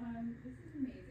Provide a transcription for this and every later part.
Um, this is amazing.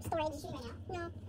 Storage. Issue right now. No.